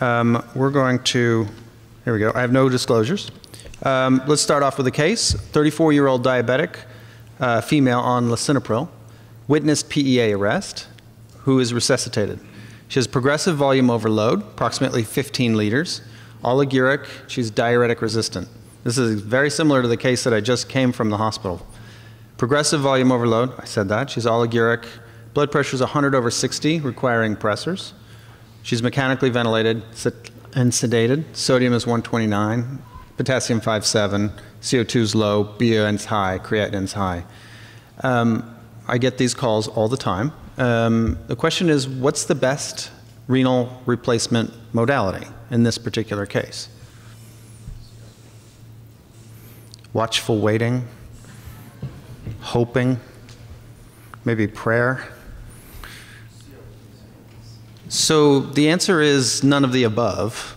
Um, we're going to, here we go. I have no disclosures. Um, let's start off with a case. 34-year-old diabetic uh, female on lisinopril, witnessed PEA arrest, who is resuscitated. She has progressive volume overload, approximately 15 liters, oliguric, she's diuretic resistant. This is very similar to the case that I just came from the hospital. Progressive volume overload, I said that. She's oliguric. Blood pressure is 100 over 60, requiring pressors. She's mechanically ventilated and sedated. Sodium is 129, potassium 5.7, CO2 is low, BUN's high, creatinine's high. Um, I get these calls all the time. Um, the question is, what's the best renal replacement modality in this particular case? Watchful waiting, hoping, maybe prayer. So the answer is none of the above,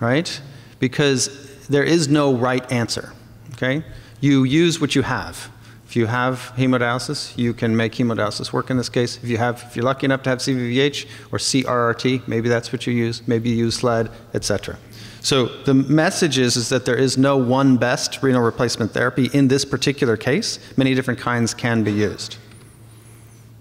right? Because there is no right answer, okay? You use what you have. If you have hemodialysis, you can make hemodialysis work in this case. If you have, if you're lucky enough to have CVVH or CRRT, maybe that's what you use. Maybe you use SLED, etc. So the message is, is that there is no one best renal replacement therapy in this particular case. Many different kinds can be used.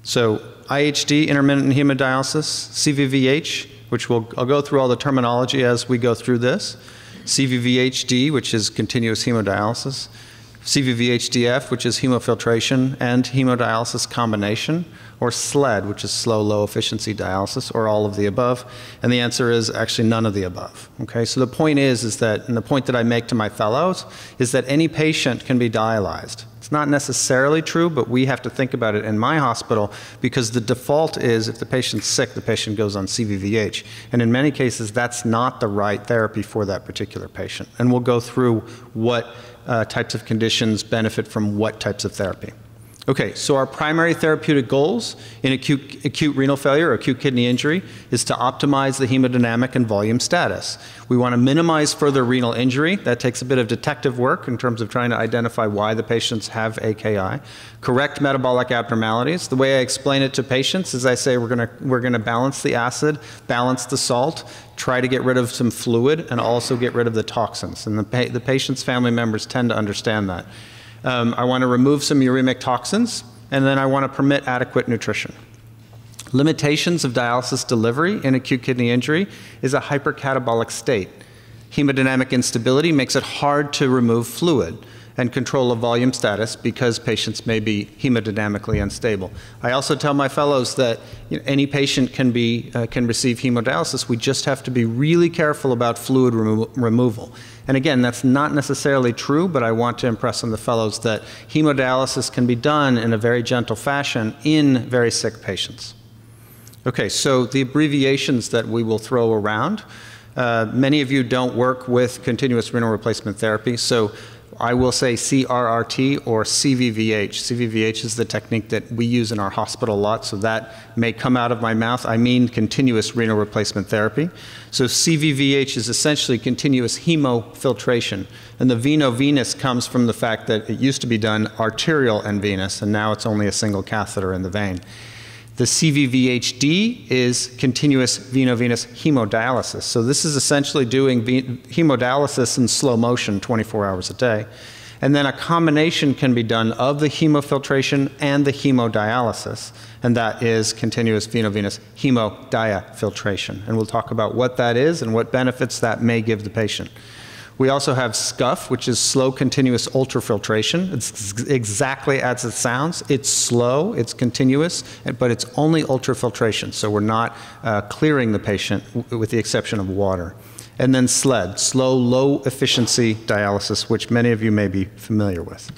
So IHD, intermittent hemodialysis, CVVH, which we'll, I'll go through all the terminology as we go through this. CVVHD, which is continuous hemodialysis, CVVHDF, which is hemofiltration and hemodialysis combination, or SLED, which is slow, low efficiency dialysis, or all of the above? And the answer is actually none of the above. Okay, so the point is, is that, and the point that I make to my fellows, is that any patient can be dialyzed. It's not necessarily true, but we have to think about it in my hospital because the default is if the patient's sick, the patient goes on CVVH. And in many cases, that's not the right therapy for that particular patient. And we'll go through what uh, types of conditions benefit from what types of therapy. Okay, so our primary therapeutic goals in acute, acute renal failure or acute kidney injury is to optimize the hemodynamic and volume status. We want to minimize further renal injury. That takes a bit of detective work in terms of trying to identify why the patients have AKI. Correct metabolic abnormalities. The way I explain it to patients is I say we're going to, we're going to balance the acid, balance the salt, try to get rid of some fluid, and also get rid of the toxins. And the, pa the patient's family members tend to understand that. Um, I want to remove some uremic toxins, and then I want to permit adequate nutrition. Limitations of dialysis delivery in acute kidney injury is a hypercatabolic state. Hemodynamic instability makes it hard to remove fluid and control of volume status because patients may be hemodynamically unstable. I also tell my fellows that you know, any patient can, be, uh, can receive hemodialysis. We just have to be really careful about fluid remo removal. And again, that's not necessarily true, but I want to impress on the fellows that hemodialysis can be done in a very gentle fashion in very sick patients. Okay, so the abbreviations that we will throw around. Uh, many of you don't work with continuous renal replacement therapy, so I will say CRRT or CVVH. CVVH is the technique that we use in our hospital a lot, so that may come out of my mouth. I mean continuous renal replacement therapy. So CVVH is essentially continuous hemofiltration. And the veno-venous comes from the fact that it used to be done arterial and venous, and now it's only a single catheter in the vein. The CVVHD is continuous veno-venous hemodialysis. So this is essentially doing hemodialysis in slow motion 24 hours a day. And then a combination can be done of the hemofiltration and the hemodialysis, and that is continuous veno-venous hemodiafiltration. And we'll talk about what that is and what benefits that may give the patient. We also have SCUF, which is slow continuous ultrafiltration. It's exactly as it sounds. It's slow, it's continuous, but it's only ultrafiltration, so we're not uh, clearing the patient with the exception of water. And then SLED, slow, low efficiency dialysis, which many of you may be familiar with.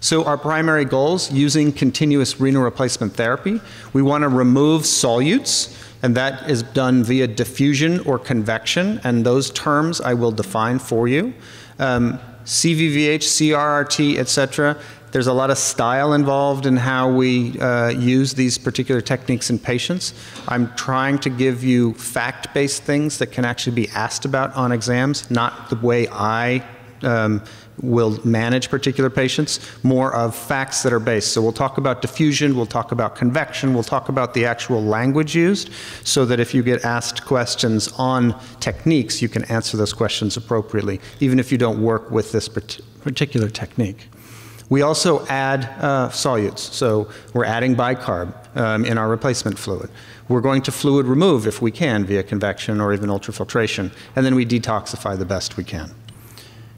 So our primary goals using continuous renal replacement therapy, we want to remove solutes, and that is done via diffusion or convection, and those terms I will define for you. Um, CVVH, CRRT, etc. There's a lot of style involved in how we uh, use these particular techniques in patients. I'm trying to give you fact-based things that can actually be asked about on exams, not the way I um, will manage particular patients, more of facts that are based. So we'll talk about diffusion, we'll talk about convection, we'll talk about the actual language used, so that if you get asked questions on techniques, you can answer those questions appropriately, even if you don't work with this particular technique. We also add uh, solutes, so we're adding bicarb um, in our replacement fluid. We're going to fluid remove if we can via convection or even ultrafiltration, and then we detoxify the best we can.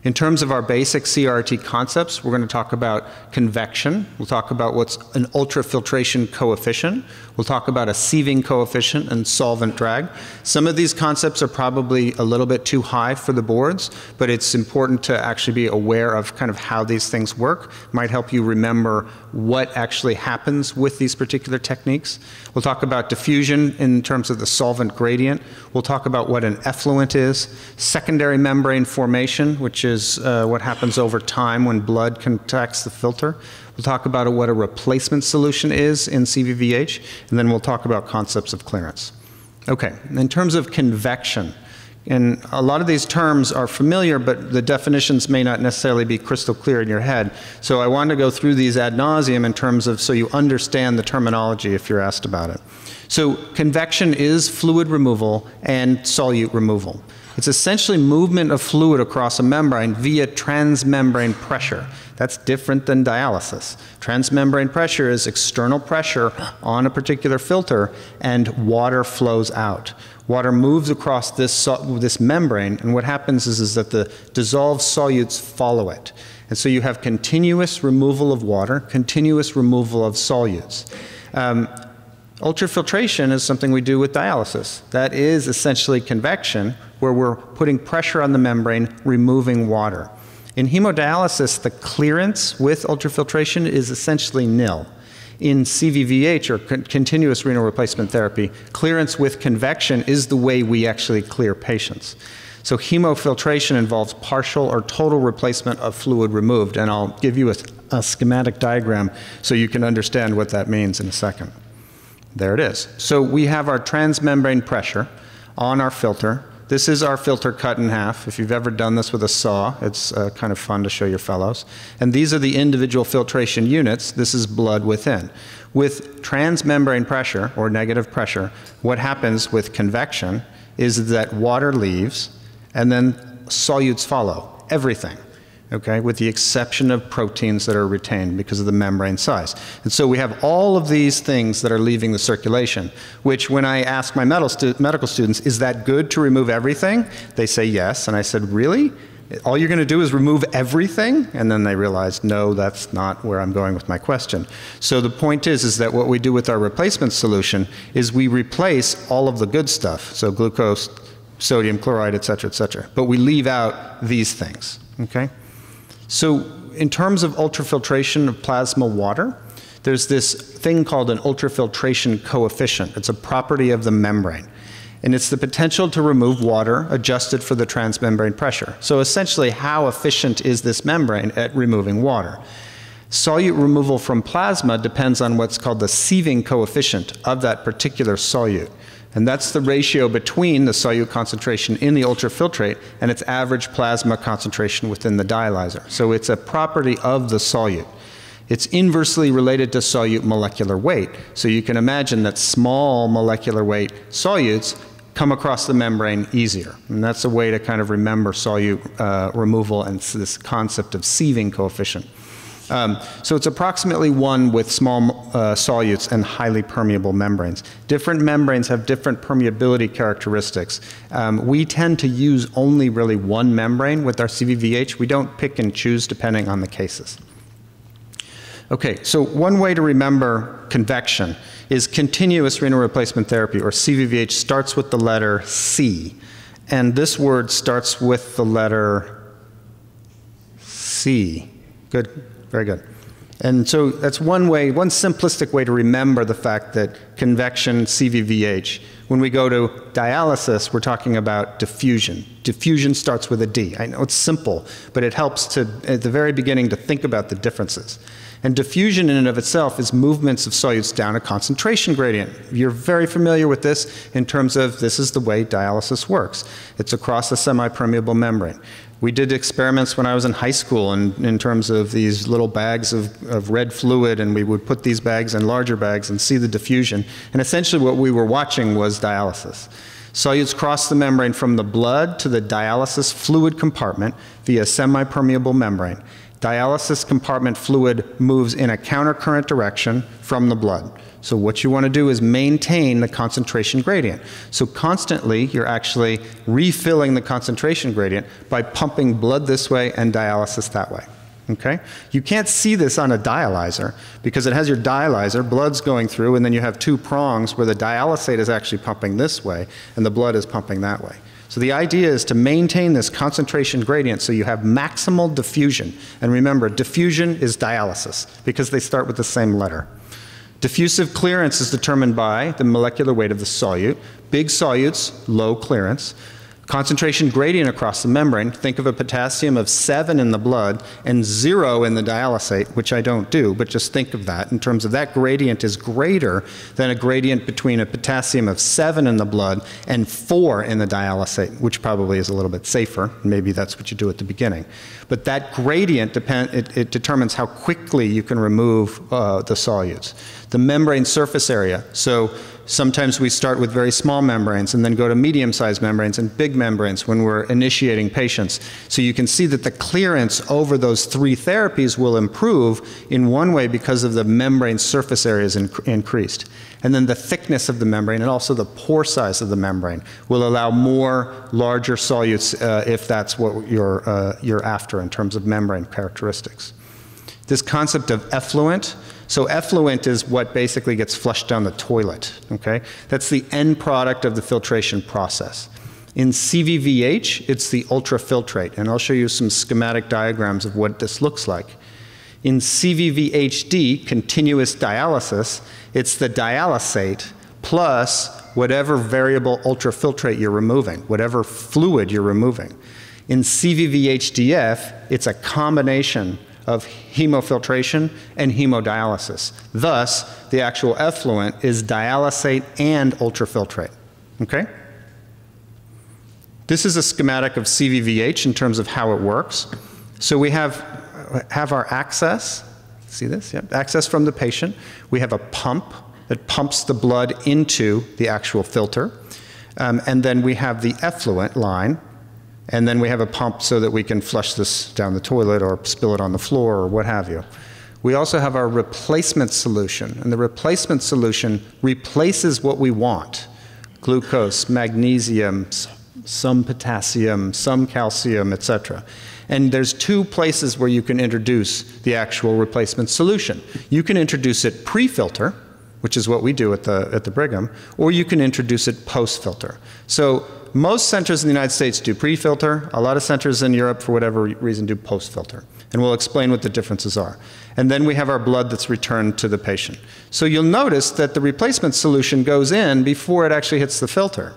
In terms of our basic CRT concepts, we're going to talk about convection. We'll talk about what's an ultrafiltration coefficient. We'll talk about a sieving coefficient and solvent drag. Some of these concepts are probably a little bit too high for the boards, but it's important to actually be aware of kind of how these things work. Might help you remember what actually happens with these particular techniques. We'll talk about diffusion in terms of the solvent gradient. We'll talk about what an effluent is, secondary membrane formation, which is uh, what happens over time when blood contacts the filter. We'll talk about what a replacement solution is in CVVH, and then we'll talk about concepts of clearance. Okay, in terms of convection, and a lot of these terms are familiar, but the definitions may not necessarily be crystal clear in your head. So I want to go through these ad nauseum in terms of so you understand the terminology if you're asked about it. So convection is fluid removal and solute removal. It's essentially movement of fluid across a membrane via transmembrane pressure. That's different than dialysis. Transmembrane pressure is external pressure on a particular filter and water flows out. Water moves across this, this membrane, and what happens is, is that the dissolved solutes follow it. And so you have continuous removal of water, continuous removal of solutes. Um, ultrafiltration is something we do with dialysis. That is essentially convection, where we're putting pressure on the membrane, removing water. In hemodialysis, the clearance with ultrafiltration is essentially nil in CVVH or con continuous renal replacement therapy, clearance with convection is the way we actually clear patients. So hemofiltration involves partial or total replacement of fluid removed, and I'll give you a, a schematic diagram so you can understand what that means in a second. There it is. So we have our transmembrane pressure on our filter. This is our filter cut in half. If you've ever done this with a saw, it's uh, kind of fun to show your fellows. And these are the individual filtration units. This is blood within. With transmembrane pressure, or negative pressure, what happens with convection is that water leaves and then solutes follow, everything okay, with the exception of proteins that are retained because of the membrane size. And so we have all of these things that are leaving the circulation, which when I ask my stu medical students, is that good to remove everything? They say yes. And I said, really? All you're going to do is remove everything? And then they realized, no, that's not where I'm going with my question. So the point is, is that what we do with our replacement solution is we replace all of the good stuff, so glucose, sodium chloride, et cetera, et cetera. But we leave out these things, okay? So in terms of ultrafiltration of plasma water, there's this thing called an ultrafiltration coefficient. It's a property of the membrane. And it's the potential to remove water adjusted for the transmembrane pressure. So essentially, how efficient is this membrane at removing water? Solute removal from plasma depends on what's called the sieving coefficient of that particular solute. And that's the ratio between the solute concentration in the ultrafiltrate and its average plasma concentration within the dialyzer. So it's a property of the solute. It's inversely related to solute molecular weight. So you can imagine that small molecular weight solutes come across the membrane easier. And that's a way to kind of remember solute uh, removal and this concept of sieving coefficient. Um, so it's approximately one with small uh, solutes and highly permeable membranes. Different membranes have different permeability characteristics. Um, we tend to use only really one membrane with our CVVH. We don't pick and choose depending on the cases. Okay, so one way to remember convection is continuous renal replacement therapy, or CVVH, starts with the letter C. And this word starts with the letter C. Good. Very good. And so that's one way, one simplistic way to remember the fact that convection CVVH. When we go to dialysis, we're talking about diffusion. Diffusion starts with a D. I know it's simple, but it helps to, at the very beginning, to think about the differences. And diffusion in and of itself is movements of solutes down a concentration gradient. You're very familiar with this in terms of this is the way dialysis works. It's across a semi-permeable membrane. We did experiments when I was in high school in, in terms of these little bags of, of red fluid, and we would put these bags in larger bags and see the diffusion. And essentially, what we were watching was dialysis. Solutes cross the membrane from the blood to the dialysis fluid compartment via semi-permeable membrane. Dialysis compartment fluid moves in a countercurrent direction from the blood. So what you want to do is maintain the concentration gradient. So constantly, you're actually refilling the concentration gradient by pumping blood this way and dialysis that way. Okay? You can't see this on a dialyzer because it has your dialyzer, blood's going through, and then you have two prongs where the dialysate is actually pumping this way and the blood is pumping that way. So the idea is to maintain this concentration gradient so you have maximal diffusion. And remember, diffusion is dialysis because they start with the same letter. Diffusive clearance is determined by the molecular weight of the solute. Big solutes, low clearance. Concentration gradient across the membrane, think of a potassium of 7 in the blood and 0 in the dialysate, which I don't do, but just think of that in terms of that gradient is greater than a gradient between a potassium of 7 in the blood and 4 in the dialysate, which probably is a little bit safer. Maybe that's what you do at the beginning. But that gradient, depend, it, it determines how quickly you can remove uh, the solutes. The membrane surface area, so Sometimes we start with very small membranes and then go to medium-sized membranes and big membranes when we're initiating patients. So you can see that the clearance over those three therapies will improve in one way because of the membrane surface areas inc increased. And then the thickness of the membrane and also the pore size of the membrane will allow more larger solutes uh, if that's what you're, uh, you're after in terms of membrane characteristics. This concept of effluent, so effluent is what basically gets flushed down the toilet, okay? That's the end product of the filtration process. In CVVH, it's the ultrafiltrate, and I'll show you some schematic diagrams of what this looks like. In CVVHD, continuous dialysis, it's the dialysate plus whatever variable ultrafiltrate you're removing, whatever fluid you're removing. In CVVHDF, it's a combination of hemofiltration and hemodialysis. Thus, the actual effluent is dialysate and ultrafiltrate. Okay? This is a schematic of CVVH in terms of how it works. So we have, have our access, see this? Yep. Access from the patient. We have a pump that pumps the blood into the actual filter. Um, and then we have the effluent line and then we have a pump so that we can flush this down the toilet or spill it on the floor or what have you. We also have our replacement solution, and the replacement solution replaces what we want glucose, magnesium, some potassium, some calcium, etc. And there's two places where you can introduce the actual replacement solution. You can introduce it pre-filter, which is what we do at the, at the Brigham, or you can introduce it post-filter. So most centers in the United States do pre-filter. A lot of centers in Europe, for whatever reason, do post-filter. And we'll explain what the differences are. And then we have our blood that's returned to the patient. So you'll notice that the replacement solution goes in before it actually hits the filter.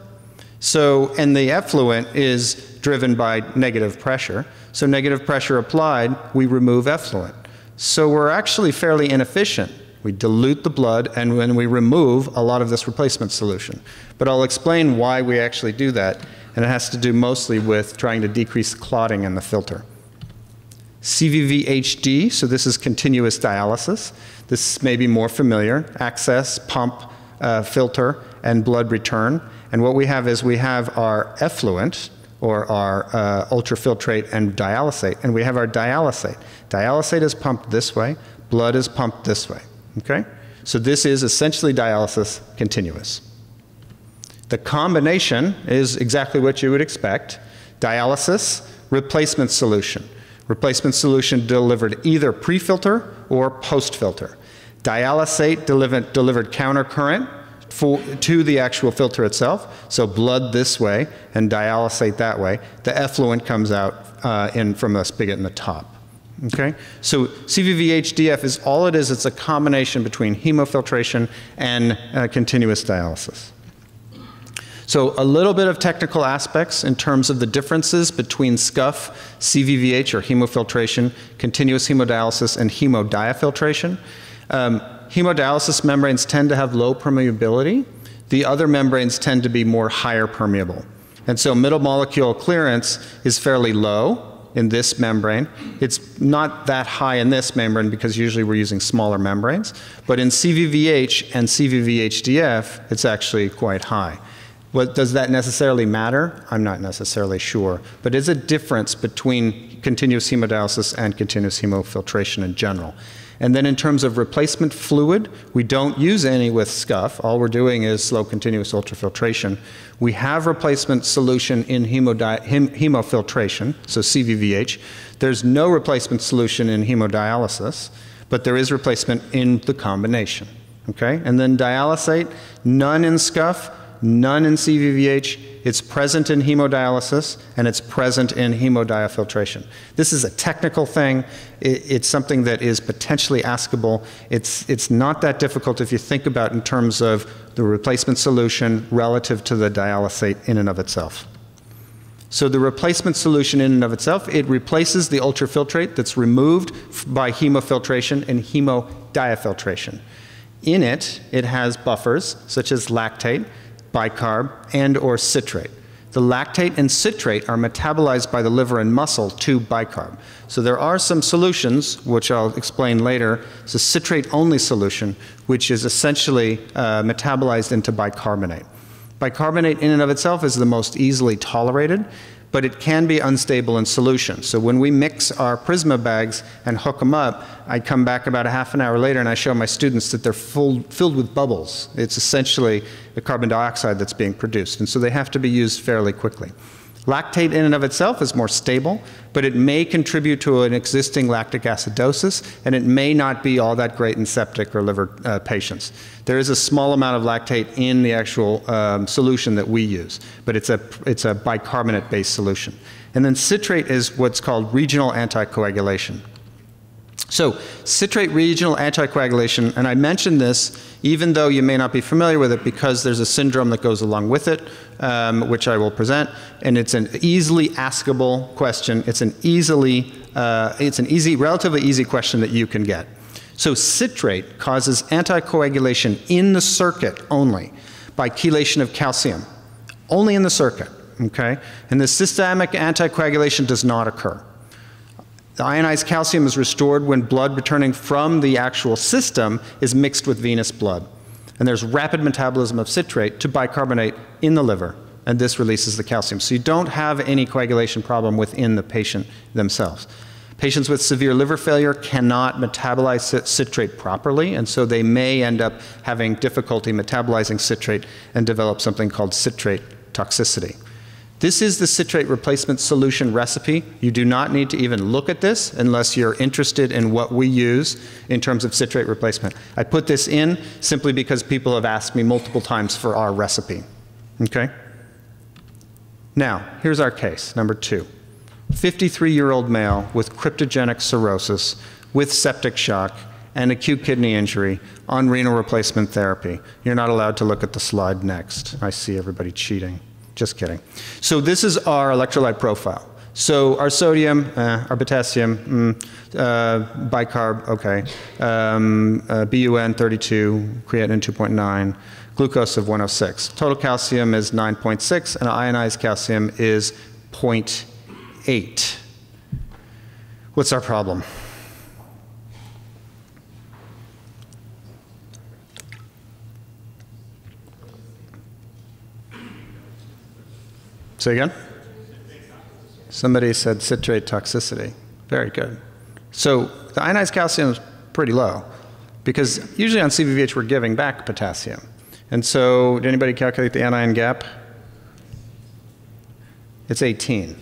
So, and the effluent is driven by negative pressure. So negative pressure applied, we remove effluent. So we're actually fairly inefficient we dilute the blood and when we remove a lot of this replacement solution. But I'll explain why we actually do that, and it has to do mostly with trying to decrease clotting in the filter. CVVHD, so this is continuous dialysis. This may be more familiar, access, pump, uh, filter, and blood return. And what we have is we have our effluent, or our uh, ultrafiltrate and dialysate, and we have our dialysate. Dialysate is pumped this way, blood is pumped this way. Okay? So this is essentially dialysis continuous. The combination is exactly what you would expect. Dialysis, replacement solution. Replacement solution delivered either pre-filter or post-filter. Dialysate delivered, delivered countercurrent for, to the actual filter itself, so blood this way and dialysate that way. The effluent comes out uh, in from the spigot in the top. Okay? So CVVHDF is all it is, it's a combination between hemofiltration and uh, continuous dialysis. So a little bit of technical aspects in terms of the differences between SCUF, CVVH or hemofiltration, continuous hemodialysis, and hemodiafiltration. Um, hemodialysis membranes tend to have low permeability. The other membranes tend to be more higher permeable. And so middle molecule clearance is fairly low, in this membrane. It's not that high in this membrane because usually we're using smaller membranes. But in CVVH and CVVHDF, it's actually quite high. What, does that necessarily matter? I'm not necessarily sure. But is a difference between continuous hemodialysis and continuous hemofiltration in general. And then in terms of replacement fluid, we don't use any with SCUF. All we're doing is slow continuous ultrafiltration. We have replacement solution in hem hemofiltration, so CVVH. There's no replacement solution in hemodialysis, but there is replacement in the combination. Okay? And then dialysate, none in SCUF, none in CVVH. It's present in hemodialysis and it's present in hemodiafiltration. This is a technical thing. It's something that is potentially askable. It's, it's not that difficult if you think about in terms of the replacement solution relative to the dialysate in and of itself. So the replacement solution in and of itself, it replaces the ultrafiltrate that's removed by hemofiltration and hemodiafiltration. In it, it has buffers such as lactate, bicarb, and or citrate. The lactate and citrate are metabolized by the liver and muscle to bicarb. So there are some solutions, which I'll explain later. It's a citrate-only solution, which is essentially uh, metabolized into bicarbonate. Bicarbonate in and of itself is the most easily tolerated, but it can be unstable in solution. So when we mix our Prisma bags and hook them up, I come back about a half an hour later and I show my students that they're full, filled with bubbles. It's essentially the carbon dioxide that's being produced, and so they have to be used fairly quickly. Lactate in and of itself is more stable, but it may contribute to an existing lactic acidosis, and it may not be all that great in septic or liver uh, patients. There is a small amount of lactate in the actual um, solution that we use, but it's a, it's a bicarbonate-based solution. And then citrate is what's called regional anticoagulation. So, citrate regional anticoagulation, and I mentioned this even though you may not be familiar with it because there's a syndrome that goes along with it, um, which I will present, and it's an easily askable question. It's an easily, uh, it's an easy, relatively easy question that you can get. So citrate causes anticoagulation in the circuit only by chelation of calcium, only in the circuit, okay? And the systemic anticoagulation does not occur. The ionized calcium is restored when blood returning from the actual system is mixed with venous blood. And there's rapid metabolism of citrate to bicarbonate in the liver, and this releases the calcium. So you don't have any coagulation problem within the patient themselves. Patients with severe liver failure cannot metabolize citrate properly, and so they may end up having difficulty metabolizing citrate and develop something called citrate toxicity. This is the citrate replacement solution recipe. You do not need to even look at this unless you're interested in what we use in terms of citrate replacement. I put this in simply because people have asked me multiple times for our recipe. Okay? Now, here's our case, number two. 53-year-old male with cryptogenic cirrhosis with septic shock and acute kidney injury on renal replacement therapy. You're not allowed to look at the slide next. I see everybody cheating. Just kidding. So this is our electrolyte profile. So our sodium, uh, our potassium, mm, uh, bicarb, okay, um, uh, BUN 32, creatinine 2.9, glucose of 106. Total calcium is 9.6, and ionized calcium is 0.8. What's our problem? Say again? Somebody said citrate toxicity. Very good. So the ionized calcium is pretty low because usually on CVVH we're giving back potassium. And so did anybody calculate the anion gap? It's 18.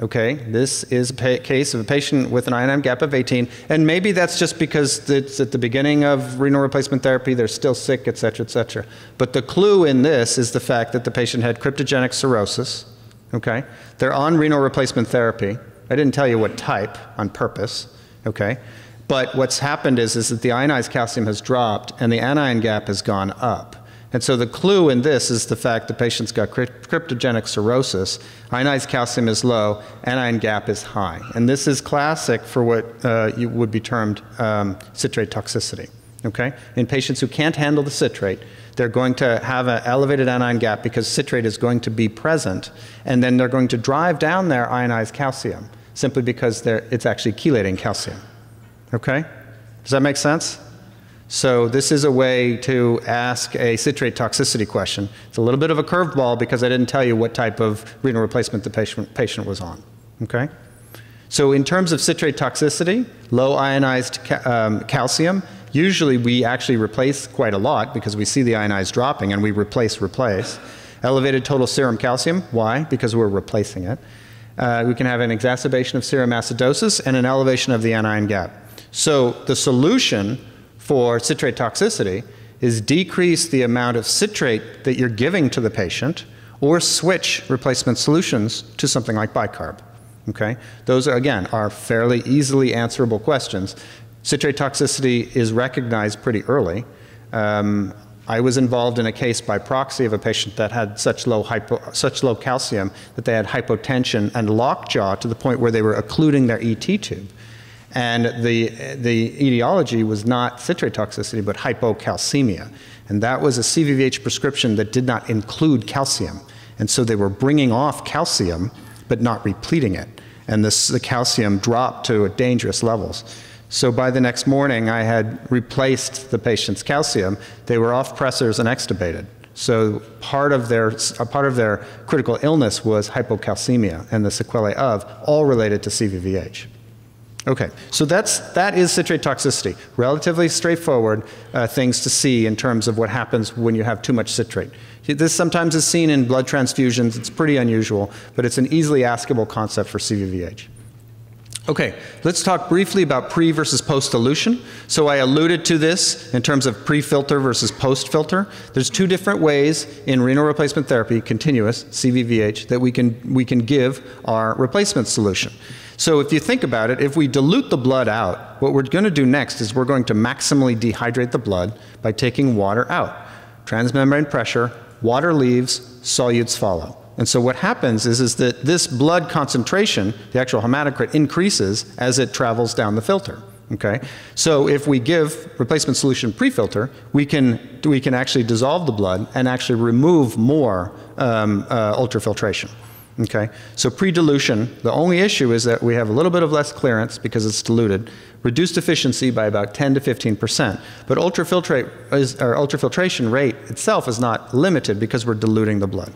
Okay, this is a case of a patient with an anion gap of 18, and maybe that's just because it's at the beginning of renal replacement therapy, they're still sick, et cetera, et cetera. But the clue in this is the fact that the patient had cryptogenic cirrhosis, okay? They're on renal replacement therapy. I didn't tell you what type on purpose, okay? But what's happened is, is that the ionized calcium has dropped and the anion gap has gone up. And so the clue in this is the fact the patient's got cryptogenic cirrhosis, ionized calcium is low, anion gap is high. And this is classic for what uh, you would be termed um, citrate toxicity. Okay? In patients who can't handle the citrate, they're going to have an elevated anion gap because citrate is going to be present, and then they're going to drive down their ionized calcium. simply because it's actually chelating calcium. Okay? Does that make sense? So this is a way to ask a citrate toxicity question. It's a little bit of a curveball because I didn't tell you what type of renal replacement the patient, patient was on. Okay? So in terms of citrate toxicity, low ionized ca um, calcium, usually we actually replace quite a lot because we see the ionized dropping and we replace, replace. Elevated total serum calcium, why? Because we're replacing it. Uh, we can have an exacerbation of serum acidosis and an elevation of the anion gap. So the solution for citrate toxicity is decrease the amount of citrate that you're giving to the patient or switch replacement solutions to something like bicarb. Okay? Those, are, again, are fairly easily answerable questions. Citrate toxicity is recognized pretty early. Um, I was involved in a case by proxy of a patient that had such low, hypo, such low calcium that they had hypotension and lockjaw to the point where they were occluding their ET tube. And the, the etiology was not citrate toxicity, but hypocalcemia. And that was a CVVH prescription that did not include calcium. And so they were bringing off calcium, but not repleting it. And this, the calcium dropped to dangerous levels. So by the next morning, I had replaced the patient's calcium. They were off pressors and extubated. So part of their, part of their critical illness was hypocalcemia and the sequelae of, all related to CVVH. Okay, so that's, that is citrate toxicity. Relatively straightforward uh, things to see in terms of what happens when you have too much citrate. This sometimes is seen in blood transfusions. It's pretty unusual, but it's an easily askable concept for CVVH. Okay, let's talk briefly about pre versus post dilution. So I alluded to this in terms of pre-filter versus post-filter. There's two different ways in renal replacement therapy, continuous, CVVH, that we can, we can give our replacement solution. So if you think about it, if we dilute the blood out, what we're going to do next is we're going to maximally dehydrate the blood by taking water out. Transmembrane pressure, water leaves, solutes follow. And so what happens is, is that this blood concentration, the actual hematocrit, increases as it travels down the filter. Okay? So if we give replacement solution pre-filter, we can, we can actually dissolve the blood and actually remove more um, uh, ultrafiltration. Okay, so pre-dilution, the only issue is that we have a little bit of less clearance because it's diluted, reduced efficiency by about 10 to 15 percent. But ultrafiltrate is, or ultrafiltration rate itself is not limited because we're diluting the blood.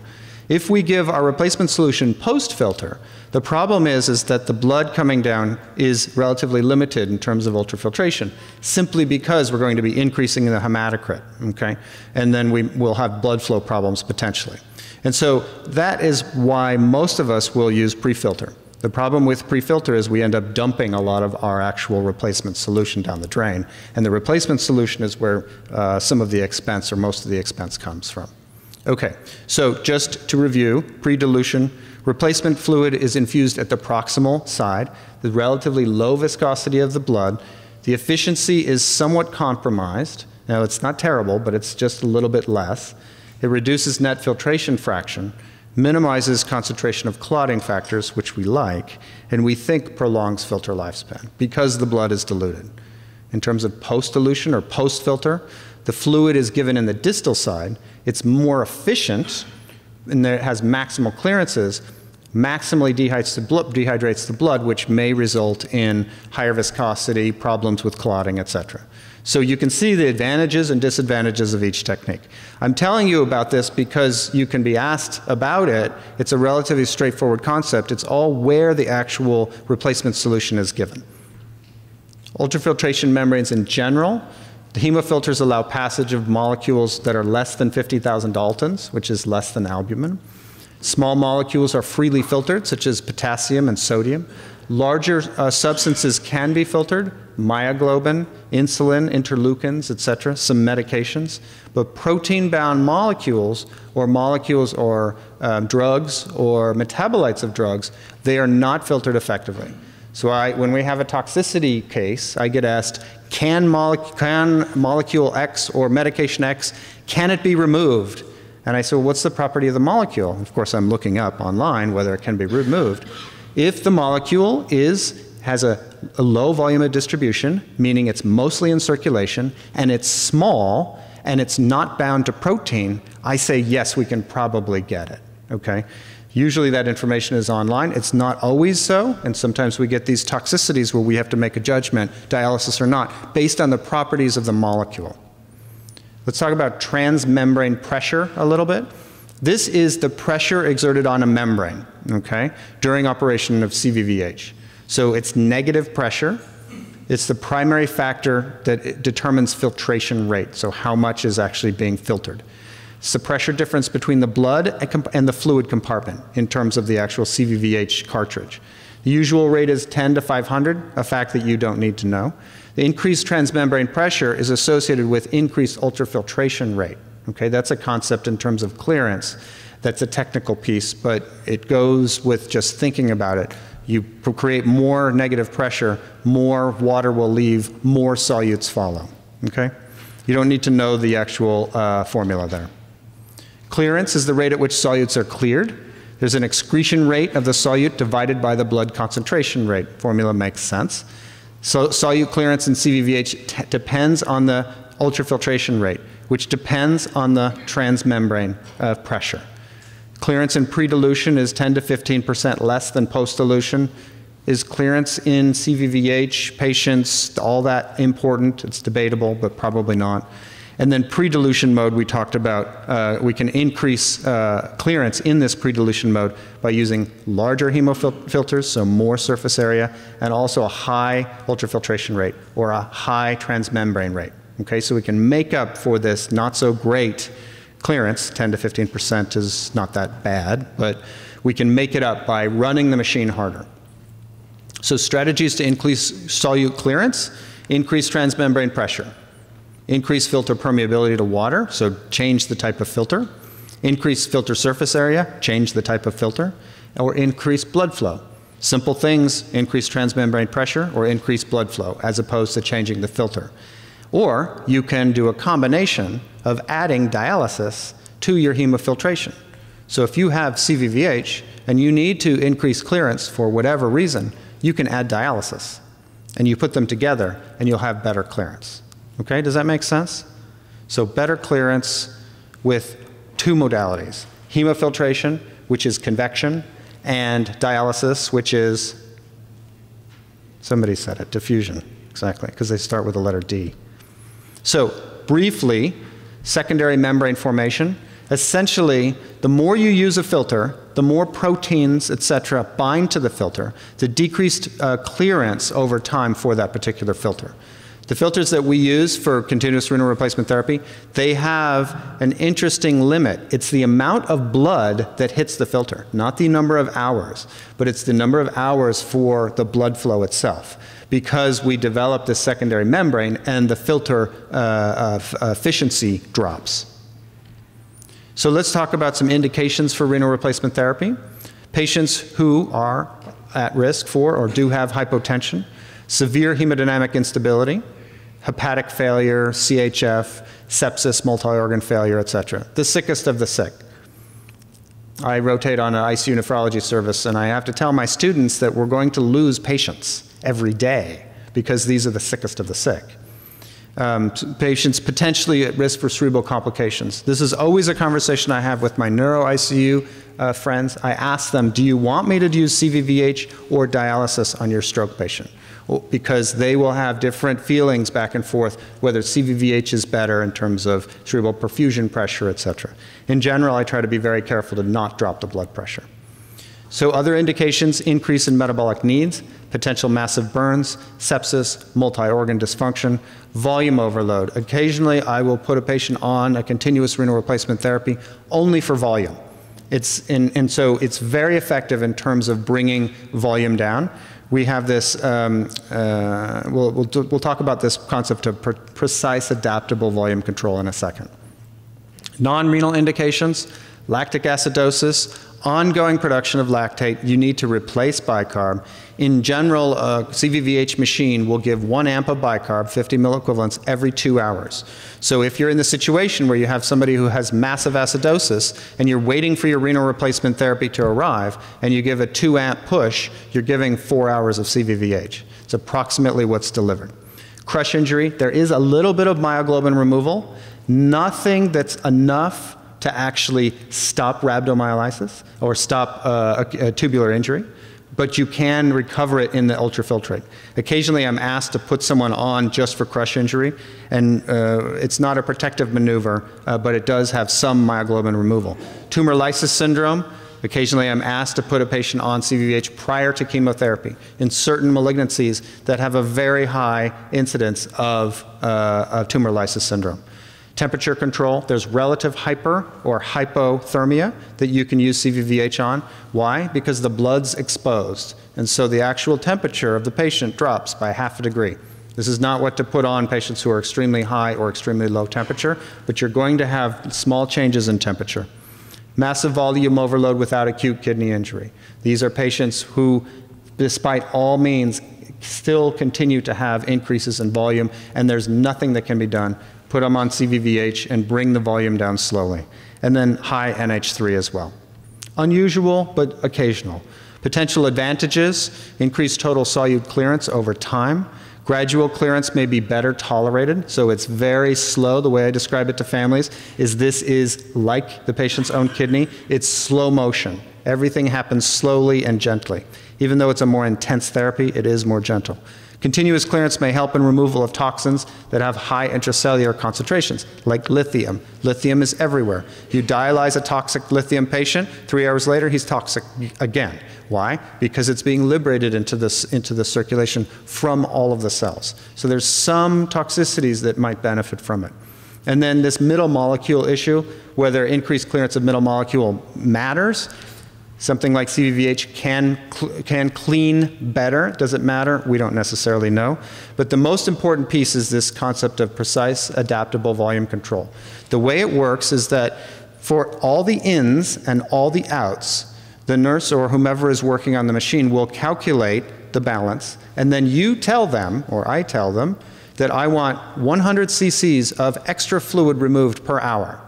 If we give our replacement solution post-filter, the problem is, is that the blood coming down is relatively limited in terms of ultrafiltration, simply because we're going to be increasing the hematocrit, okay? And then we will have blood flow problems potentially. And so that is why most of us will use pre-filter. The problem with pre-filter is we end up dumping a lot of our actual replacement solution down the drain. And the replacement solution is where uh, some of the expense or most of the expense comes from. Okay, so just to review, pre-dilution, replacement fluid is infused at the proximal side, the relatively low viscosity of the blood. The efficiency is somewhat compromised. Now it's not terrible, but it's just a little bit less. It reduces net filtration fraction, minimizes concentration of clotting factors, which we like, and we think prolongs filter lifespan because the blood is diluted. In terms of post-dilution or post-filter, the fluid is given in the distal side. It's more efficient and it has maximal clearances, maximally dehydrates the blood, which may result in higher viscosity, problems with clotting, etc. So you can see the advantages and disadvantages of each technique. I'm telling you about this because you can be asked about it. It's a relatively straightforward concept. It's all where the actual replacement solution is given. Ultrafiltration membranes in general, the hemofilters allow passage of molecules that are less than 50,000 Daltons, which is less than albumin. Small molecules are freely filtered, such as potassium and sodium. Larger uh, substances can be filtered, myoglobin, insulin, interleukins, etc., some medications. But protein-bound molecules or molecules or um, drugs or metabolites of drugs, they are not filtered effectively. So I, when we have a toxicity case, I get asked, can, can molecule X or medication X, can it be removed? And I say, well, what's the property of the molecule? Of course, I'm looking up online whether it can be removed. If the molecule is, has a, a low volume of distribution, meaning it's mostly in circulation, and it's small, and it's not bound to protein, I say, yes, we can probably get it. okay? Usually that information is online. It's not always so, and sometimes we get these toxicities where we have to make a judgment, dialysis or not, based on the properties of the molecule. Let's talk about transmembrane pressure a little bit. This is the pressure exerted on a membrane, okay, during operation of CVVH. So it's negative pressure. It's the primary factor that determines filtration rate, so how much is actually being filtered. It's the pressure difference between the blood and the fluid compartment in terms of the actual CVVH cartridge. The usual rate is 10 to 500, a fact that you don't need to know. The increased transmembrane pressure is associated with increased ultrafiltration rate. Okay, that's a concept in terms of clearance. That's a technical piece, but it goes with just thinking about it. You create more negative pressure, more water will leave, more solutes follow. Okay? You don't need to know the actual uh, formula there. Clearance is the rate at which solutes are cleared. There's an excretion rate of the solute divided by the blood concentration rate. Formula makes sense. So solute clearance in CVVH depends on the ultrafiltration rate which depends on the transmembrane uh, pressure. Clearance in pre-dilution is 10 to 15% less than post-dilution. Is clearance in CVVH patients all that important? It's debatable, but probably not. And then pre-dilution mode, we talked about, uh, we can increase uh, clearance in this pre-dilution mode by using larger hemofilters, so more surface area, and also a high ultrafiltration rate or a high transmembrane rate. Okay, so we can make up for this not so great clearance, 10 to 15% is not that bad, but we can make it up by running the machine harder. So strategies to increase solute clearance, increase transmembrane pressure, increase filter permeability to water, so change the type of filter, increase filter surface area, change the type of filter, or increase blood flow. Simple things, increase transmembrane pressure or increase blood flow, as opposed to changing the filter. Or you can do a combination of adding dialysis to your hemofiltration. So if you have CVVH and you need to increase clearance for whatever reason, you can add dialysis. And you put them together and you'll have better clearance. Okay, does that make sense? So better clearance with two modalities. Hemofiltration, which is convection, and dialysis, which is, somebody said it, diffusion, exactly, because they start with the letter D. So briefly, secondary membrane formation. Essentially, the more you use a filter, the more proteins, et cetera, bind to the filter, the decreased uh, clearance over time for that particular filter. The filters that we use for continuous renal replacement therapy, they have an interesting limit. It's the amount of blood that hits the filter, not the number of hours, but it's the number of hours for the blood flow itself because we develop this secondary membrane and the filter uh, efficiency drops. So let's talk about some indications for renal replacement therapy. Patients who are at risk for or do have hypotension, severe hemodynamic instability, hepatic failure, CHF, sepsis, multi-organ failure, etc. The sickest of the sick. I rotate on an ICU nephrology service and I have to tell my students that we're going to lose patients every day because these are the sickest of the sick. Um, patients potentially at risk for cerebral complications. This is always a conversation I have with my neuro ICU uh, friends. I ask them, do you want me to use CVVH or dialysis on your stroke patient? Because they will have different feelings back and forth, whether CVVH is better in terms of cerebral perfusion pressure, et cetera. In general, I try to be very careful to not drop the blood pressure. So other indications, increase in metabolic needs, potential massive burns, sepsis, multi-organ dysfunction, volume overload. Occasionally, I will put a patient on a continuous renal replacement therapy only for volume. It's in, and so it's very effective in terms of bringing volume down. We have this, um, uh, we'll, we'll, we'll, talk about this concept of pre precise adaptable volume control in a second. Non-renal indications, lactic acidosis, ongoing production of lactate, you need to replace bicarb. In general, a CVVH machine will give one amp of bicarb, 50 milliequivalents, every two hours. So if you're in the situation where you have somebody who has massive acidosis and you're waiting for your renal replacement therapy to arrive and you give a two amp push, you're giving four hours of CVVH. It's approximately what's delivered. Crush injury, there is a little bit of myoglobin removal, nothing that's enough to actually stop rhabdomyolysis or stop uh, a, a tubular injury but you can recover it in the ultrafiltrate. Occasionally, I'm asked to put someone on just for crush injury, and uh, it's not a protective maneuver, uh, but it does have some myoglobin removal. Tumor lysis syndrome, occasionally I'm asked to put a patient on CVVH prior to chemotherapy in certain malignancies that have a very high incidence of, uh, of tumor lysis syndrome. Temperature control, there's relative hyper or hypothermia that you can use CVVH on. Why? Because the blood's exposed, and so the actual temperature of the patient drops by half a degree. This is not what to put on patients who are extremely high or extremely low temperature, but you're going to have small changes in temperature. Massive volume overload without acute kidney injury. These are patients who, despite all means, still continue to have increases in volume, and there's nothing that can be done put them on CVVH, and bring the volume down slowly. And then high NH3 as well. Unusual, but occasional. Potential advantages, increased total solute clearance over time. Gradual clearance may be better tolerated, so it's very slow. The way I describe it to families is this is like the patient's own kidney. It's slow motion. Everything happens slowly and gently. Even though it's a more intense therapy, it is more gentle. Continuous clearance may help in removal of toxins that have high intracellular concentrations, like lithium. Lithium is everywhere. You dialyze a toxic lithium patient, three hours later, he's toxic again. Why? Because it's being liberated into, this, into the circulation from all of the cells. So there's some toxicities that might benefit from it. And then this middle molecule issue, whether increased clearance of middle molecule matters, Something like CVVH can, cl can clean better. Does it matter? We don't necessarily know. But the most important piece is this concept of precise adaptable volume control. The way it works is that for all the ins and all the outs, the nurse or whomever is working on the machine will calculate the balance, and then you tell them, or I tell them, that I want 100 cc's of extra fluid removed per hour.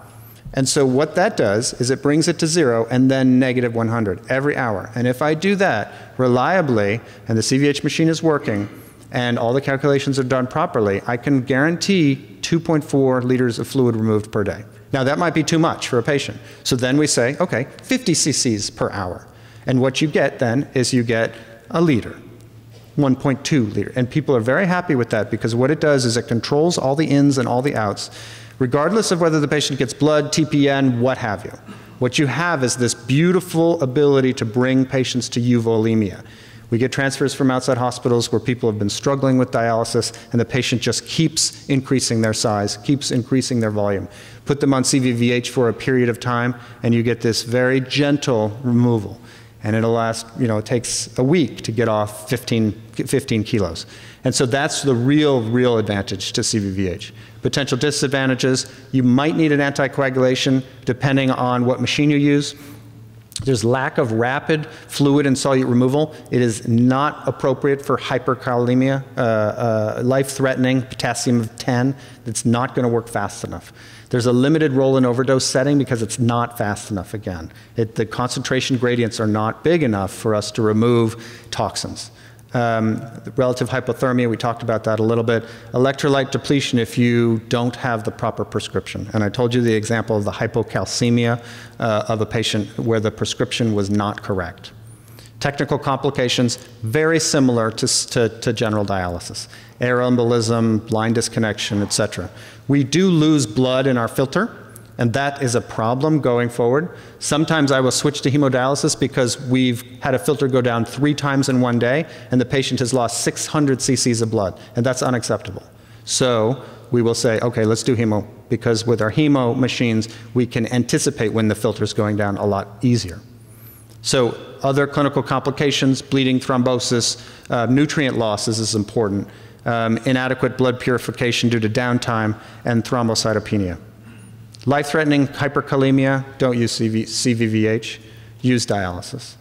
And so what that does is it brings it to zero and then negative 100 every hour. And if I do that reliably and the CVH machine is working and all the calculations are done properly, I can guarantee 2.4 liters of fluid removed per day. Now that might be too much for a patient. So then we say, okay, 50 cc's per hour. And what you get then is you get a liter. 1.2 liter. And people are very happy with that because what it does is it controls all the ins and all the outs regardless of whether the patient gets blood, TPN, what have you. What you have is this beautiful ability to bring patients to euvolemia. We get transfers from outside hospitals where people have been struggling with dialysis and the patient just keeps increasing their size, keeps increasing their volume. Put them on CVVH for a period of time and you get this very gentle removal. And it'll last, you know, it takes a week to get off 15, 15 kilos. And so that's the real, real advantage to CVVH. Potential disadvantages, you might need an anticoagulation depending on what machine you use. There's lack of rapid fluid and solute removal. It is not appropriate for hyperkalemia, uh, uh, life-threatening potassium of 10. It's not going to work fast enough. There's a limited role in overdose setting because it's not fast enough again. It, the concentration gradients are not big enough for us to remove toxins. Um, relative hypothermia, we talked about that a little bit. Electrolyte depletion if you don't have the proper prescription. And I told you the example of the hypocalcemia uh, of a patient where the prescription was not correct. Technical complications, very similar to, to, to general dialysis. Air embolism, line disconnection, etc. We do lose blood in our filter, and that is a problem going forward. Sometimes I will switch to hemodialysis because we've had a filter go down three times in one day and the patient has lost 600 cc's of blood, and that's unacceptable. So we will say, okay, let's do hemo because with our hemo machines, we can anticipate when the filter is going down a lot easier. So other clinical complications, bleeding, thrombosis, uh, nutrient losses is important, um, inadequate blood purification due to downtime, and thrombocytopenia. Life-threatening hyperkalemia, don't use CV, CVVH, use dialysis.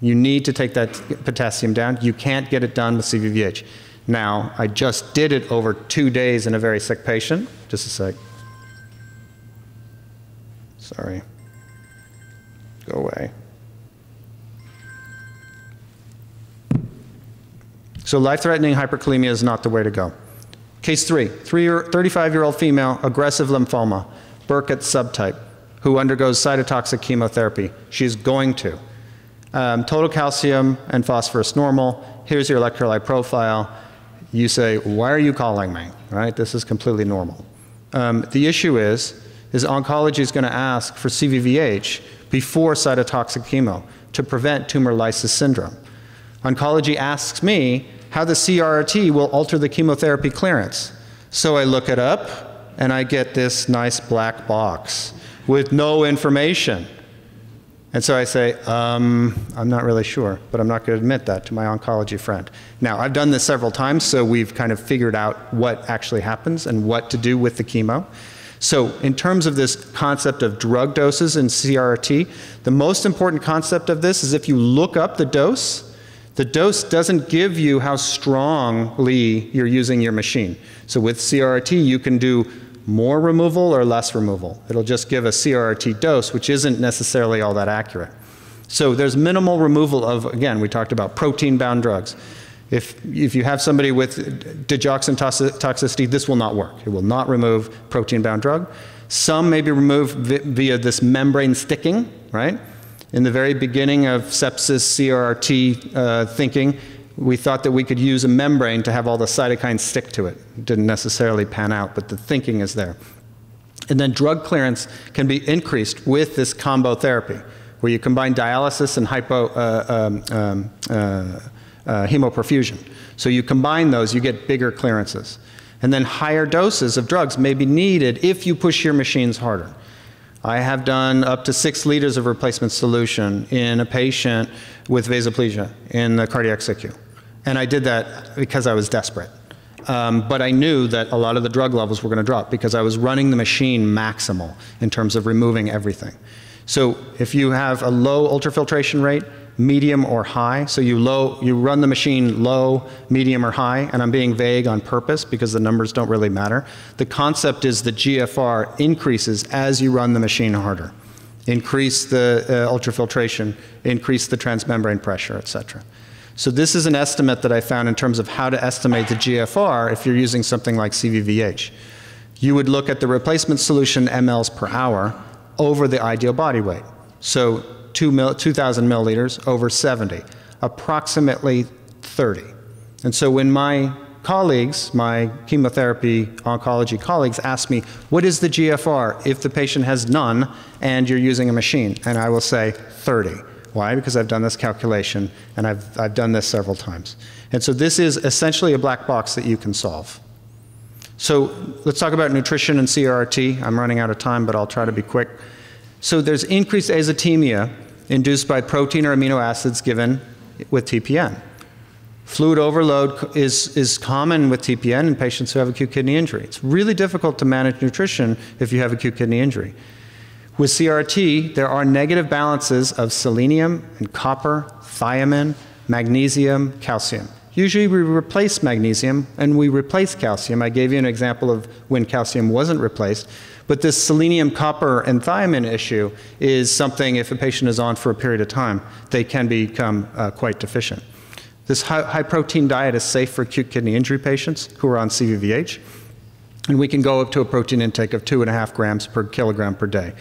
You need to take that potassium down. You can't get it done with CVVH. Now, I just did it over two days in a very sick patient. Just a sec. Sorry. Go away. So life-threatening hyperkalemia is not the way to go. Case three, 35-year-old female, aggressive lymphoma. Burkitt subtype. who undergoes cytotoxic chemotherapy. She's going to. Um, total calcium and phosphorus normal. Here's your electrolyte profile. You say, why are you calling me? Right? This is completely normal. Um, the issue is, is oncology is going to ask for CVVH before cytotoxic chemo to prevent tumor lysis syndrome. Oncology asks me how the CRT will alter the chemotherapy clearance. So I look it up and I get this nice black box with no information. And so I say, um, I'm not really sure, but I'm not going to admit that to my oncology friend. Now, I've done this several times, so we've kind of figured out what actually happens and what to do with the chemo. So, in terms of this concept of drug doses in CRT, the most important concept of this is if you look up the dose, the dose doesn't give you how strongly you're using your machine. So, with CRT, you can do more removal or less removal. It'll just give a CRT dose, which isn't necessarily all that accurate. So there's minimal removal of, again, we talked about protein-bound drugs. If, if you have somebody with digoxin toxicity, this will not work. It will not remove protein-bound drug. Some may be removed via this membrane sticking, right? In the very beginning of sepsis CRRT uh, thinking, we thought that we could use a membrane to have all the cytokines stick to it. it. Didn't necessarily pan out, but the thinking is there. And then drug clearance can be increased with this combo therapy, where you combine dialysis and hypo, uh, um, um, uh, uh, hemoperfusion. So you combine those, you get bigger clearances. And then higher doses of drugs may be needed if you push your machines harder. I have done up to six liters of replacement solution in a patient with vasoplegia in the cardiac SICU. And I did that because I was desperate. Um, but I knew that a lot of the drug levels were going to drop because I was running the machine maximal in terms of removing everything. So if you have a low ultrafiltration rate, medium or high, so you low you run the machine low, medium or high, and I'm being vague on purpose because the numbers don't really matter. The concept is the GFR increases as you run the machine harder. Increase the uh, ultrafiltration, increase the transmembrane pressure, et cetera. So this is an estimate that I found in terms of how to estimate the GFR if you're using something like CVVH. You would look at the replacement solution mLs per hour over the ideal body weight. So 2 2,000 milliliters over 70, approximately 30. And so when my colleagues, my chemotherapy oncology colleagues ask me, what is the GFR if the patient has none and you're using a machine? And I will say 30. Why? Because I've done this calculation and I've, I've done this several times. And so this is essentially a black box that you can solve. So let's talk about nutrition and CRT. I'm running out of time, but I'll try to be quick. So there's increased azotemia induced by protein or amino acids given with TPN. Fluid overload is, is common with TPN in patients who have acute kidney injury. It's really difficult to manage nutrition if you have acute kidney injury. With CRT, there are negative balances of selenium and copper, thiamine, magnesium, calcium. Usually we replace magnesium and we replace calcium. I gave you an example of when calcium wasn't replaced. But this selenium, copper, and thiamine issue is something, if a patient is on for a period of time, they can become uh, quite deficient. This high, high protein diet is safe for acute kidney injury patients who are on CVVH. And we can go up to a protein intake of two and a half grams per kilogram per day.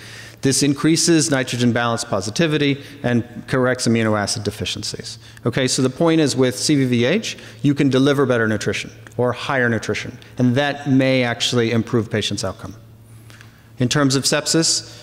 This increases nitrogen balance positivity and corrects amino acid deficiencies. Okay, so the point is with CVVH, you can deliver better nutrition or higher nutrition, and that may actually improve patients' outcome. In terms of sepsis,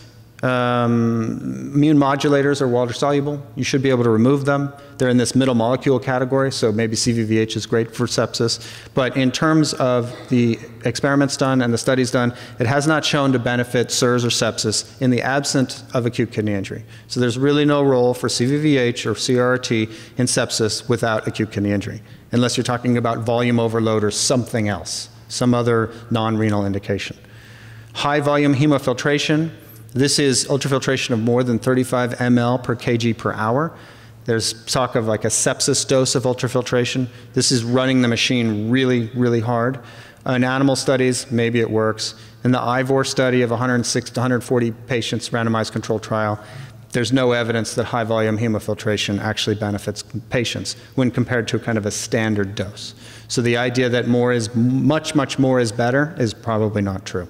um, immune modulators are water soluble. You should be able to remove them. They're in this middle molecule category, so maybe CVVH is great for sepsis. But in terms of the experiments done and the studies done, it has not shown to benefit SIRS or sepsis in the absence of acute kidney injury. So there's really no role for CVVH or CRRT in sepsis without acute kidney injury, unless you're talking about volume overload or something else, some other non-renal indication. High volume hemofiltration, this is ultrafiltration of more than 35 ml per kg per hour. There's talk of like a sepsis dose of ultrafiltration. This is running the machine really, really hard. In animal studies, maybe it works. In the IVOIRE study of 106 to 140 patients randomized controlled trial, there's no evidence that high volume hemofiltration actually benefits patients when compared to kind of a standard dose. So the idea that more is much, much more is better is probably not true.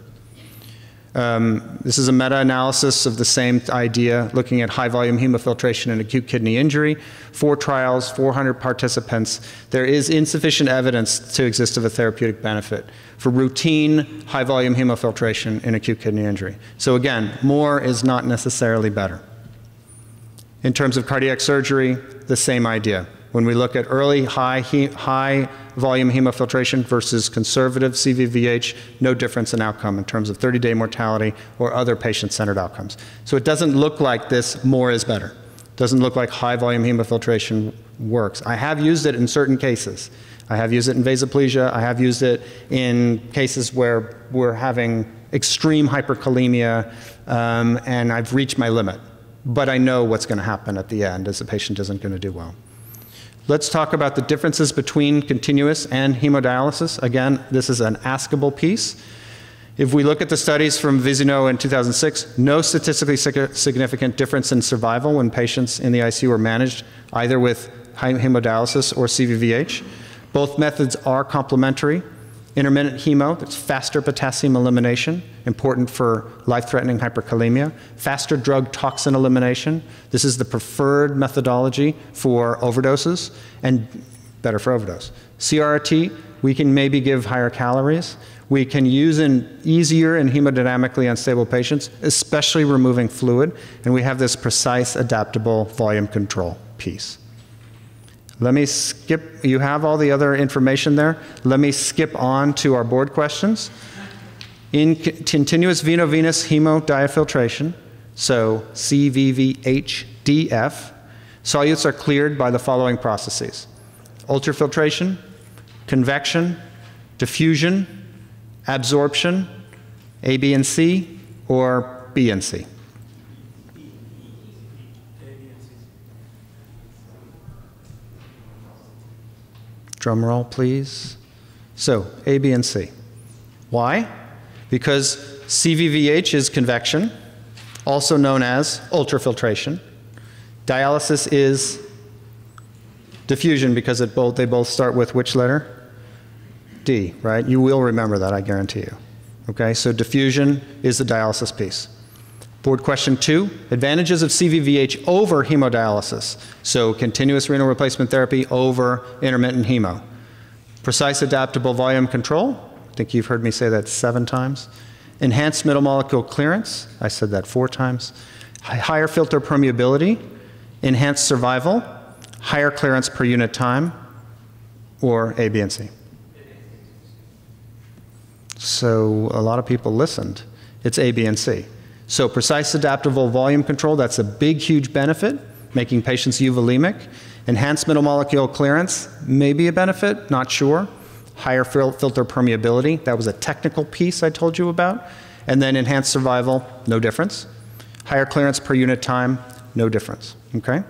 Um, this is a meta-analysis of the same idea, looking at high-volume hemofiltration and acute kidney injury. Four trials, 400 participants. There is insufficient evidence to exist of a therapeutic benefit for routine high-volume hemofiltration in acute kidney injury. So again, more is not necessarily better. In terms of cardiac surgery, the same idea. When we look at early high, high volume hemofiltration versus conservative CVVH, no difference in outcome in terms of 30 day mortality or other patient centered outcomes. So it doesn't look like this more is better. It doesn't look like high volume hemofiltration works. I have used it in certain cases. I have used it in vasoplegia. I have used it in cases where we're having extreme hyperkalemia um, and I've reached my limit. But I know what's going to happen at the end as the patient isn't going to do well. Let's talk about the differences between continuous and hemodialysis. Again, this is an askable piece. If we look at the studies from Vinsonneau in 2006, no statistically significant difference in survival when patients in the ICU were managed either with hemodialysis or CVVH. Both methods are complementary. Intermittent hemo, that's faster potassium elimination, important for life-threatening hyperkalemia. Faster drug toxin elimination. This is the preferred methodology for overdoses and better for overdose. CRT, we can maybe give higher calories. We can use an easier in hemodynamically unstable patients, especially removing fluid, and we have this precise adaptable volume control piece. Let me skip, you have all the other information there. Let me skip on to our board questions. In continuous veno-venous hemodiafiltration, so CVVHDF, solutes are cleared by the following processes. Ultrafiltration, convection, diffusion, adsorption, A, B, and C, or B and C. Drum roll, please. So, A, B, and C. Why? Because CVVH is convection, also known as ultrafiltration. Dialysis is diffusion because both, they both start with which letter? D, right? You will remember that, I guarantee you. Okay, so diffusion is the dialysis piece. Board question two, advantages of CVVH over hemodialysis. So continuous renal replacement therapy over intermittent hemo. Precise adaptable volume control. I think you've heard me say that seven times. Enhanced middle molecule clearance. I said that four times. Higher filter permeability. Enhanced survival. Higher clearance per unit time. Or A, B, and C. So a lot of people listened. It's A, B, and C. So precise adaptable volume control, that's a big, huge benefit, making patients euvolemic. Enhanced middle molecule clearance may be a benefit, not sure. Higher fil filter permeability, that was a technical piece I told you about. And then enhanced survival, no difference. Higher clearance per unit time, no difference, okay?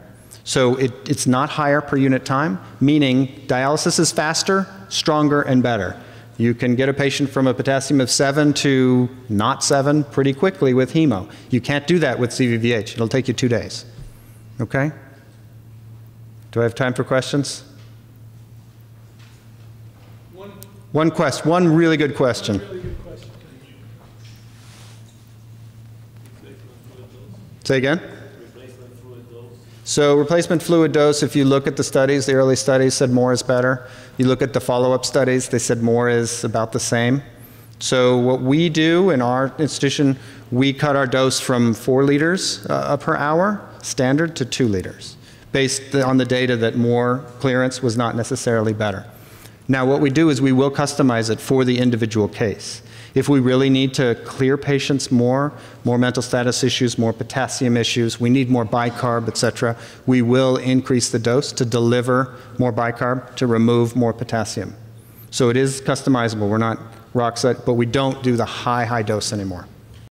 So it, it's not higher per unit time, meaning dialysis is faster, stronger, and better. You can get a patient from a potassium of 7 to not 7 pretty quickly with hemo. You can't do that with CVVH. It'll take you two days. Okay? Do I have time for questions? One, one question. One really good question. Really good question. Say again? So replacement fluid dose, if you look at the studies, the early studies said more is better. You look at the follow-up studies, they said more is about the same. So what we do in our institution, we cut our dose from four liters uh, per hour, standard, to two liters, based on the data that more clearance was not necessarily better. Now what we do is we will customize it for the individual case. If we really need to clear patients more, more mental status issues, more potassium issues, we need more bicarb, et cetera, we will increase the dose to deliver more bicarb, to remove more potassium. So it is customizable. We're not rock set, but we don't do the high, high dose anymore.